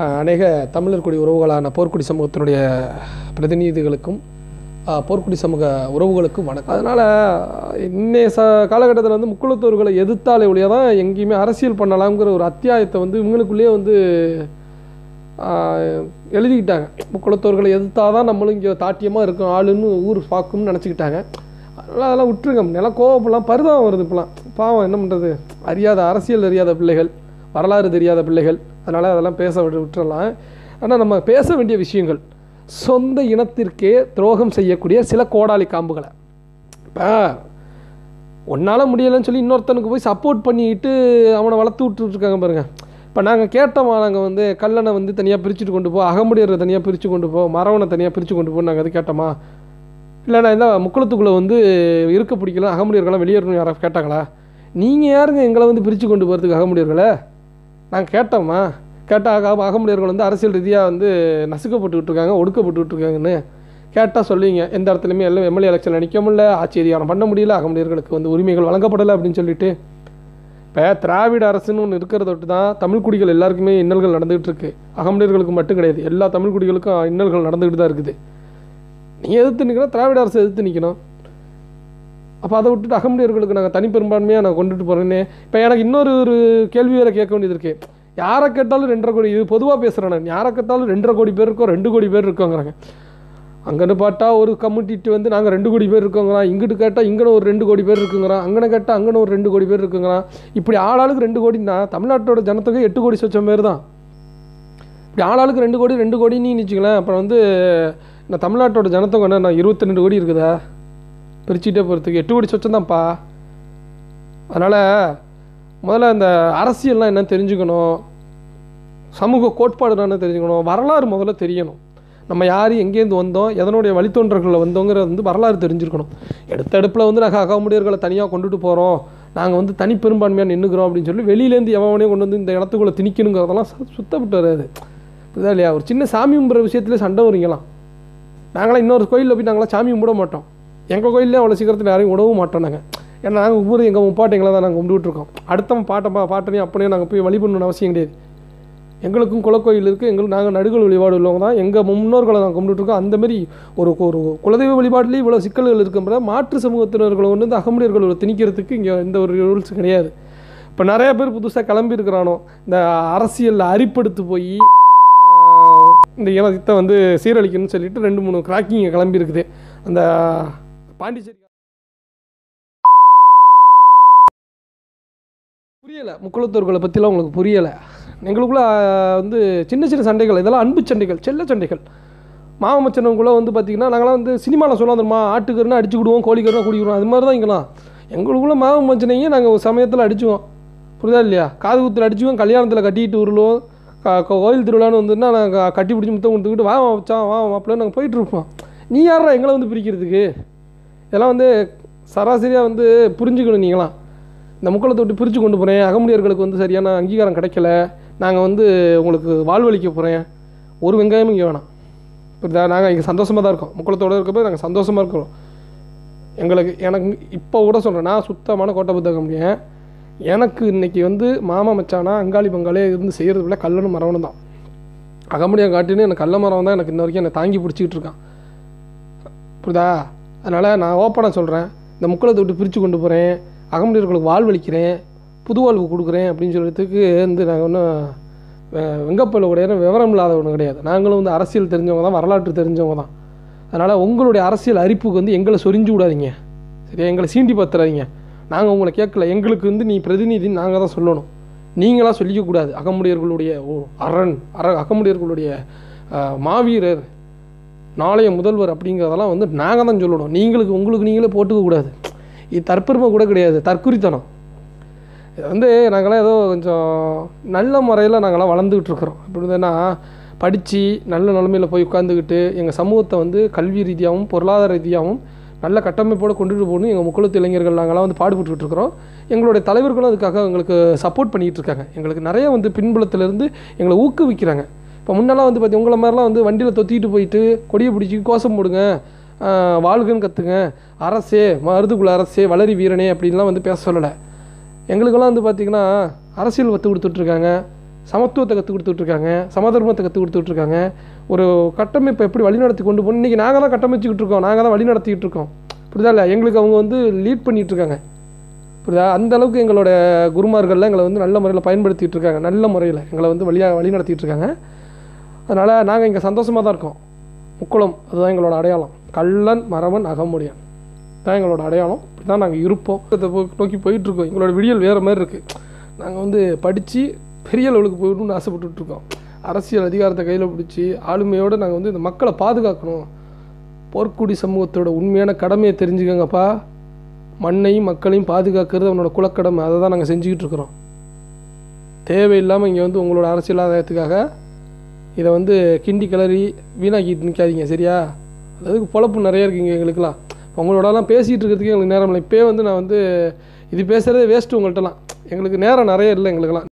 அநேக தமிழர் குடி உறவுகளான போர்க்குடி சமூகத்தினுடைய பிரதிநிதிகளுக்கும் போர்க்குடி சமூக உறவுகளுக்கும் வணக்கம். அதனால் இன்னைய ச காலகட்டத்தில் வந்து முக்குளத்தோர்களை எதிர்த்தாலே ஒழிய தான் எங்கேயுமே அரசியல் பண்ணலாம்ங்கிற ஒரு அத்தியாயத்தை வந்து இவங்களுக்குள்ளேயே வந்து எழுதிக்கிட்டாங்க. முக்குளத்தோர்களை எதிர்த்தாதான் தான் நம்மளும் இங்கே தாட்டியமாக இருக்கும் ஆளுன்னு ஊர் பார்க்கும்னு நினச்சிக்கிட்டாங்க. அதனால் அதெல்லாம் விட்டுருங்க. நில கோவப்பெல்லாம் பரிதாபம் வருது இப்போலாம் பாவம் என்ன பண்ணுறது அறியாத அரசியல் அறியாத பிள்ளைகள். வரலாறு தெரியாத பிள்ளைகள். அதனால் அதெல்லாம் பேச விட்டு விட்டுறலாம். ஆனால் நம்ம பேச வேண்டிய விஷயங்கள் சொந்த இனத்திற்கே துரோகம் செய்யக்கூடிய சில கோடாலி காம்புகளை. இப்போ உன்னால் முடியலைன்னு சொல்லி இன்னொருத்தனுக்கு போய் சப்போர்ட் பண்ணிக்கிட்டு அவனை வளர்த்து விட்டுருக்காங்க பாருங்கள் இப்போ நாங்கள் கேட்டோமா நாங்கள் வந்து கல்லணை வந்து தனியாக பிரிச்சுட்டு கொண்டு போ அகமுடியரை தனியாக பிரித்து கொண்டு போ மரவனை தனியாக பிரித்து கொண்டு போ நாங்கள் அது கேட்டோமா? இல்லைண்ணா இந்த முக்குளத்துக்குள்ளே வந்து இருக்க பிடிக்கல அகமுடியர்கள்லாம் வெளியேறணும் யாராவது கேட்டாங்களா? நீங்கள் யாருங்க எங்களை வந்து பிரித்து கொண்டு போகிறதுக்கு அகமுடியர்களை? நாங்கள் கேட்டோம்மா. கேட்டால் அக அகமுடியர்கள் வந்து அரசியல் ரீதியாக வந்து நசுக்கப்பட்டுக்கிட்டு இருக்காங்க ஒடுக்கப்பட்டுக்கிட்டு இருக்காங்கன்னு கேட்டால் சொல்லுவீங்க. எந்த இடத்துலையுமே எல்லாம் எம்எல்ஏ எலெக்ஷன் நிற்க முடியல ஆட்சி அதிகாரம் பண்ண முடியல அகமுடையர்களுக்கு வந்து உரிமைகள் வழங்கப்படலை அப்படின்னு சொல்லிட்டு. இப்போ திராவிட அரசுன்னு ஒன்று இருக்கிறத விட்டு தான் தமிழ் குடிகள் எல்லாருக்குமே இன்னல்கள் நடந்துகிட்டு இருக்கு. அகமுடையர்களுக்கு மட்டும் கிடையாது எல்லா தமிழ் குடிகளுக்கும் இன்னல்கள் நடந்துகிட்டு தான் இருக்குது. நீ எதிர்த்து நிற்கணும் திராவிட அரசு எதிர்த்து நிற்கணும் அப்போ அதை விட்டுட்டு அகமுடியர்களுக்கு நாங்கள் தனி பெரும்பான்மையாக நான் கொண்டுட்டு போகிறேன்னே இப்போ எனக்கு இன்னொரு ஒரு கேள்வி வேறு கேட்க வேண்டியது இருக்குது யாரை கேட்டாலும் ரெண்டரை கோடி இது பொதுவாக பேசுகிறேன் நான். யாரை கேட்டாலும் ரெண்டரை கோடி பேர் இருக்கோம் ரெண்டு கோடி பேர் இருக்கோங்கிறாங்க. அங்கன்னு பார்த்தா ஒரு கம்யூனிட்டி வந்து நாங்கள் ரெண்டு கோடி பேர் இருக்கோங்கிறான். இங்கிட்டு கேட்டால் இங்கன்னு ஒரு ரெண்டு கோடி பேர் இருக்குங்கிறான். அங்கன கேட்டால் அங்கன்னு ஒரு ரெண்டு கோடி பேர் இருக்குங்கிறான். இப்படி ஆளாளுக்கு ரெண்டு கோடின்னா தமிழ்நாட்டோட ஜனத்தொகை எட்டு கோடி சொச்சம் பேர் தான் இப்படி ஆளாளுக்கு ரெண்டு கோடி ரெண்டு கோடின்னு நினச்சிக்கலாம் அப்புறம் வந்து இந்த தமிழ்நாட்டோட ஜனத்தொகை என்ன நான் இருபத்தி ரெண்டு கோடி இருக்குதா? பிரிச்சுட்டே போகிறதுக்கு எட்டு கோடி சொச்சம் தான்ப்பா அதனால் முதல்ல இந்த அரசியல்லாம் என்ன தெரிஞ்சுக்கணும். சமூக கோட்பாடு என்னன்னு தெரிஞ்சுக்கணும். வரலாறு முதல்ல தெரியணும். நம்ம யார் எங்கேருந்து வந்தோம் எதனுடைய வழித்தோன்றர்களில் வந்தோங்கிறது வந்து வரலாறு தெரிஞ்சிருக்கணும். எடுத்த அடுப்பில் வந்து நாங்கள் அகாமுடியர்களை தனியாக கொண்டுட்டு போகிறோம் நாங்கள் வந்து தனி பெரும்பான்மையாக நின்றுக்கிறோம் அப்படின்னு சொல்லி வெளியிலேருந்து எவனையும் கொண்டு வந்து இந்த இடத்துக்குள்ளே திணிக்கணுங்கிறதெல்லாம் சு- சுத்தப்பட்டு வராது. புரியுதா இல்லையா? ஒரு சின்ன சாமி கும்பிட்ற விஷயத்துலேயே சண்டை வரீங்களாம் நாங்களாம் இன்னொரு கோயிலில் போய் நாங்களாம் சாமி கும்பிட மாட்டோம். எங்கள் கோயிலே அவ்வளோ சீக்கிரத்தில் யாரையும் விடவும் மாட்டோம் நாங்கள் ஏன்னா நாங்கள் ஒவ்வொரு எங்கள் முப்பாட்டைங்களை தான் நாங்கள் கும்பிட்டுருக்கோம் அடுத்தவன் பாட்டப்பா பாட்டனையும் அப்படியே நாங்கள் போய் வழிபடணும்னு அவசியம் கிடையாது. எங்களுக்கும் குலக்கோயில் இருக்குது எங்களுக்கு நாங்கள் நடுகள் வழிபாடு உள்ளவங்க தான். எங்கள் முன்னோர்களை நாங்கள் கும்பிட்டுருக்கோம் அந்தமாரி ஒரு ஒரு குலதெய்வ வழிபாடுலேயே இவ்வளோ சிக்கல்கள் இருக்கும்போது மாற்று சமூகத்தினர்களை ஒன்று வந்து அகமுடியர்களை திணிக்கிறதுக்கு இங்கே எந்த ஒரு ரூல்ஸும் கிடையாது. இப்போ நிறைய பேர் புதுசாக கிளம்பி இருக்கிறானோ இந்த அரசியலில் அரிப்படுத்து போய் இந்த இனத்தை வந்து சீரழிக்கணும்னு சொல்லிட்டு ரெண்டு மூணு கிராக்கிங்க கிளம்பி இருக்குது. அந்த பாண்டிச்சேரி புரியலை. முக்குளத்தூர்களை பற்றிலாம் உங்களுக்கு புரியலை. எங்களுக்குள்ள வந்து சின்ன சின்ன சண்டைகள் இதெல்லாம் அன்பு சண்டைகள் செல்ல சண்டைகள். மாமச்சனவங்களுக்குள்ள வந்து பார்த்திங்கன்னா நாங்களாம் வந்து சினிமாவில் சொல்லுவோம் தெரியுமா? ஆட்டுக்கருன்னா அடிச்சுக்கிடுவோம் கோழிக்கருனா குடிக்கிறோம் அது மாதிரி தான் இங்கெல்லாம். எங்களுக்குள்ள மாவு மச்சனைங்க நாங்கள் ஒரு சமயத்தில் அடிச்சுவோம். புரியுதா இல்லையா? காது குத்தில் அடிச்சுவோம் கல்யாணத்தில் கட்டிக்கிட்டு உருளுவோம். க- கோயில் திருவிழான்னு வந்துன்னா நாங்கள் கட்டி பிடிச்சி முத்தம் கொடுத்துக்கிட்டு வா வச்சான் வா மாப்பிள்ளை நாங்கள் போயிட்டுருப்போம் நீ யாரா எங்களை வந்து பிரிக்கிறதுக்கு? இதெல்லாம் வந்து சராசரியாக வந்து புரிஞ்சுக்கணும் நீங்களாம். இந்த முக்களத்தை விட்டு பிரித்து கொண்டு போகிறேன் அகமுடியர்களுக்கு வந்து சரியான அங்கீகாரம் கிடைக்கல. நாங்கள் வந்து உங்களுக்கு வாழ்வழிக்க போகிறேன் ஒரு வெங்காயமும் இங்கே வேணாம். புரியுதா? நாங்கள் இங்கே சந்தோஷமாக தான் இருக்கோம். முக்களத்தோடு இருக்கப்போ நாங்கள் சந்தோஷமாக இருக்கிறோம். எங்களுக்கு எனக்கு இப்போ கூட சொல்கிறேன் நான் சுத்தமான கோட்டை புத்தகம் முடியேன் எனக்கு இன்னைக்கு வந்து மாமா மச்சானா அங்காளி பங்காளியே இருந்து செய்கிறதுக்குள்ள கல்லணும் மரவனும் தான். அகமுடியாக காட்டின்னு எனக்கு கல்ல மரம் தான் எனக்கு இன்ன வரைக்கும் என்னை தாங்கி பிடிச்சிக்கிட்டு இருக்கான். புரியுதா? அதனால் நான் ஓப்பனாக சொல்கிறேன் இந்த முக்களத்தை விட்டு பிரித்து கொண்டு போகிறேன் அகமுடியர்களுக்கு வாழ்வளிக்கிறேன் புது வாழ்வு கொடுக்குறேன் அப்படின்னு சொல்கிறதுக்கு வந்து நாங்கள் ஒன்றும் வெங்கப்பல கிடையாது விவரம் இல்லாதவனு கிடையாது. நாங்களும் வந்து அரசியல் தெரிஞ்சவங்க தான் வரலாற்று தெரிஞ்சவங்க தான். அதனால் உங்களுடைய அரசியல் அரிப்புக்கு வந்து எங்களை சொரிஞ்சு விடாதீங்க. சரியா? எங்களை சீண்டி பார்த்துறாதீங்க நாங்கள் உங்களை கேட்கல. எங்களுக்கு வந்து நீ பிரதிநிதின்னு நாங்கள் தான் சொல்லணும். நீங்களாம் சொல்லிக்கக்கூடாது அகமுடையர்களுடைய ஓ அரண் அர அகமுடையர்களுடைய மாவீரர் நாளைய முதல்வர் அப்படிங்கிறதெல்லாம் வந்து நாங்கள் தான் சொல்லணும். நீங்களுக்கு உங்களுக்கு நீங்களே போட்டுக்க கூடாது. இது தற்பெருமை கூட கிடையாது. தற்குறித்தனம். இது வந்து நாங்களாம் ஏதோ கொஞ்சம் நல்ல முறையில் நாங்களாம் வளர்ந்துக்கிட்டு இருக்கிறோம். எப்படி இருந்ததுன்னா படித்து நல்ல நிலமையில் போய் உட்காந்துக்கிட்டு எங்கள் சமூகத்தை வந்து கல்வி ரீதியாகவும் பொருளாதார ரீதியாகவும் நல்ல கட்டமைப்போடு கொண்டுட்டு போகணும் எங்கள் முக்குளத்து இளைஞர்கள் நாங்களாம் வந்து பாடுபட்டுக்கிட்டு இருக்கிறோம். எங்களுடைய தலைவர்களும் அதுக்காக எங்களுக்கு சப்போர்ட் பண்ணிகிட்டு இருக்காங்க. எங்களுக்கு நிறைய வந்து பின்புலத்திலேருந்து எங்களை ஊக்குவிக்கிறாங்க. இப்போ முன்னெல்லாம் வந்து பார்த்தி உங்களை மாதிரிலாம் வந்து வண்டியில் தொத்திட்டு போயிட்டு கொடியை பிடிச்சி கோஷம் போடுங்க வாழ்கன்னு கற்றுங்க அரசே மருதுக்குள்ள அரசே வளரி வீரனே அப்படின்லாம் வந்து பேச சொல்லலை. எங்களுக்கெல்லாம் வந்து பார்த்திங்கன்னா அரசியல் ஒத்து கொடுத்துட்ருக்காங்க சமத்துவத்தை கற்றுக் கொடுத்துட்ருக்காங்க சமதர்மத்தை கற்றுக் கொடுத்துட்ருக்காங்க ஒரு கட்டமைப்பை எப்படி வழிநடத்தி கொண்டு போகணும்? இன்றைக்கி நாங்கள் தான் கட்டமைச்சிக்கிட்டு இருக்கோம் நாங்கள் தான் வழி நடத்திக்கிட்டு இருக்கோம். புரியுதா இல்லை? எங்களுக்கு அவங்க வந்து லீட் பண்ணிகிட்ருக்காங்க புரியுதா? அந்த அளவுக்கு எங்களோட குருமார்கள்லாம் எங்களை வந்து நல்ல முறையில் பயன்படுத்திகிட்டு இருக்காங்க நல்ல முறையில் எங்களை வந்து வழியாக வழி நடத்திட்டு இருக்காங்க. அதனால் நாங்கள் இங்கே சந்தோஷமாக தான் இருக்கோம். முக்குளம் அதுதான் எங்களோட அடையாளம். கள்ளன் மரவன் அகமுடியான். தான் எங்களோட அடையாளம். இப்படி தான் நாங்கள் இருப்போம். இதை போ- நோக்கி போயிட்டுருக்கோம். எங்களோட விடியல் வேறு மாதிரி இருக்குது நாங்கள் வந்து படித்து பெரிய லெவலுக்கு போயிடணும்னு ஆசைப்பட்டுருக்கோம் அரசியல் அதிகாரத்தை கையில் பிடிச்சி ஆளுமையோடு நாங்கள் வந்து இந்த மக்களை பாதுகாக்கணும். போர்க்குடி சமூகத்தோட உண்மையான கடமையை தெரிஞ்சுக்கங்கப்பா. மண்ணையும் மக்களையும் பாதுகாக்கிறது அவனோட குலக்கடமை. அதை தான் நாங்கள் செஞ்சுக்கிட்டு இருக்கிறோம். தேவையில்லாமல் இங்கே வந்து உங்களோட அரசியல் ஆதாயத்துக்காக இதை வந்து கிண்டி கிளறி வீணாக்கிட்டு நிற்காதீங்க சரியா? அதாவது பொழப்பு நிறைய இருக்குங்க எங்களுக்குலாம் உங்களோடலாம் பேசிகிட்டு இருக்கிறதுக்கு எங்களுக்கு நேரம் இல்லை. இப்போயே வந்து நான் வந்து இது பேசுகிறதே வேஸ்ட்டு உங்கள்கிட்டலாம் எங்களுக்கு நேரம் நிறைய இல்லை எங்களுக்குலாம்